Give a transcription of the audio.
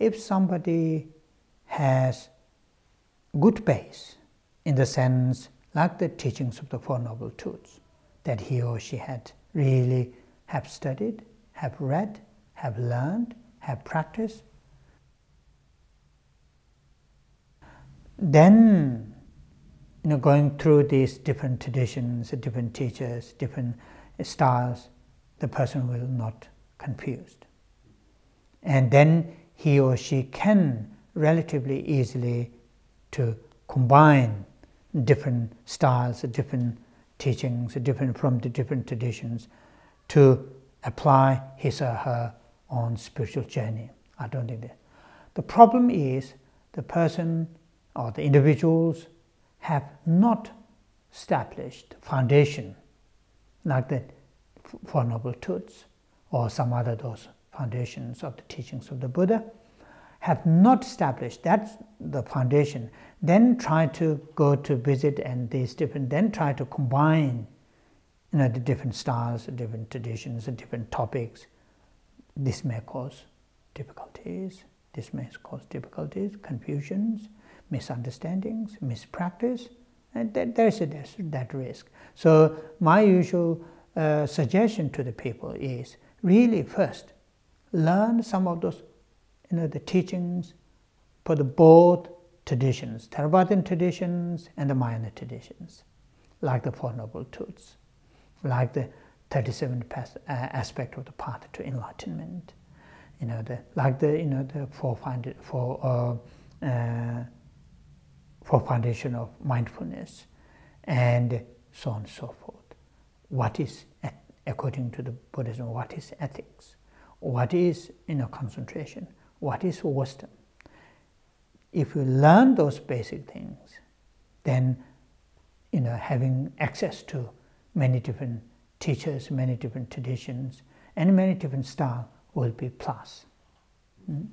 if somebody has good base in the sense like the teachings of the Four Noble Truths that he or she had really have studied, have read, have learned, have practiced, then you know going through these different traditions, different teachers, different styles, the person will not confused. And then he or she can relatively easily to combine different styles, different teachings, different from the different traditions to apply his or her own spiritual journey. I don't think that. The problem is the person or the individuals have not established foundation like the Four Noble Truths or some other those foundations of the teachings of the Buddha have not established that's the foundation then try to go to visit and these different then try to combine you know the different styles the different traditions the different topics. This may cause difficulties this may cause difficulties confusions misunderstandings mispractice. And there is a, that risk. So my usual uh, suggestion to the people is really first learn some of those you know the teachings for the both traditions Theravada traditions and the Mayana traditions like the four noble truths like the 37 past, uh, aspect of the path to enlightenment you know the like the you know the four found for uh, uh for foundation of mindfulness and so on and so forth. What is according to the buddhism what is ethics? what is inner concentration, what is wisdom. If you learn those basic things, then you know, having access to many different teachers, many different traditions, and many different style will be plus. Mm?